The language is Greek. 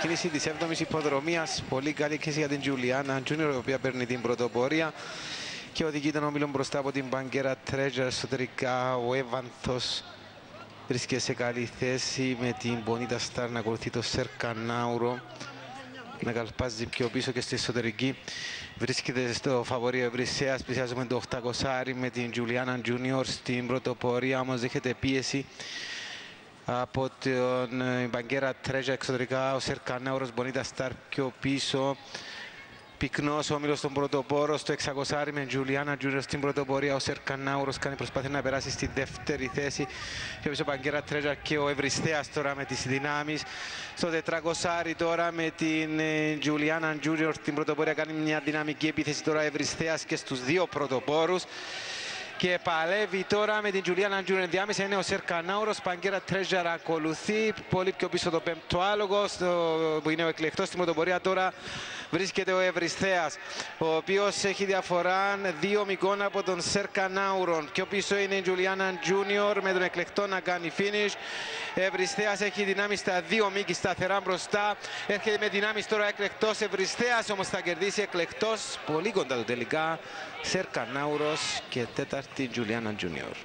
κίνηση της 7ης υποδρομίας. Πολύ καλή κίνηση για την Τζουλιάνα Τζούνιορ, η οποία παίρνει την πρωτοπορία και οδηγεί τον όμιλο μπροστά από την Μπαγκέρα Τρέτζερ εσωτερικά. Ο Εύανθος βρίσκεται σε καλή θέση με την Μπονίτα Στάρ να ακολουθεί το Σερκανάουρο να καλπάζει πιο πίσω και στη εσωτερική. Βρίσκεται στο φαβορή Ευρυσέας, πλησιάζουμε το 800 με την Τζουλιάνα Τζούνιορ στην πρωτοπορία, όμως δέχεται πίεση από τον Μπαγκέρα Τρέζα εξωτερικά, ο Σερκανάουρος Μπονίτα Στάρ πιο πίσω πυκνός ο όμιλος στον πρωτοπόρο στο 600 με Τζουλιάνα Τζούνιος στην πρωτοπορία. Ο Σερκανάουρο κάνει προσπάθεια να περάσει στη δεύτερη θέση. Και πίσω Παγκέρα Τρέτζα και ο Ευριστέα τώρα με τις δυνάμεις. Στο 400 τώρα με την ε, Τζουλιάνα Τζούνιος στην πρωτοπορία κάνει μια δυναμική επίθεση τώρα Ευριστέα και στους δύο πρωτοπόρους και παλεύει τώρα με την Τζουλιάνα Τζούνιο. Διάμεσα είναι ο Σερκανάουρος, Παγκέρα Τρέζαρ ακολουθεί, πολύ πιο πίσω το πέμπτο άλογο που είναι ο εκλεκτός στην πρωτοπορία τώρα βρίσκεται ο Ευρισθέας, ο οποίος έχει διαφορά δύο μικρών από τον Σερκανάουρον. Πιο πίσω είναι η Τζουλιάνα Τζούνιορ με τον εκλεκτό να κάνει finish. Ευρισθέας έχει δυνάμεις στα δύο μήκη σταθερά μπροστά. Έρχεται με δυνάμεις τώρα εκλεκτός Ευρισθέας, όμως θα κερδίσει εκλεκτός. Πολύ κοντά του τελικά. Σερκανάουρος και τέταρτη Τζουλιάνα Τζούνιορ.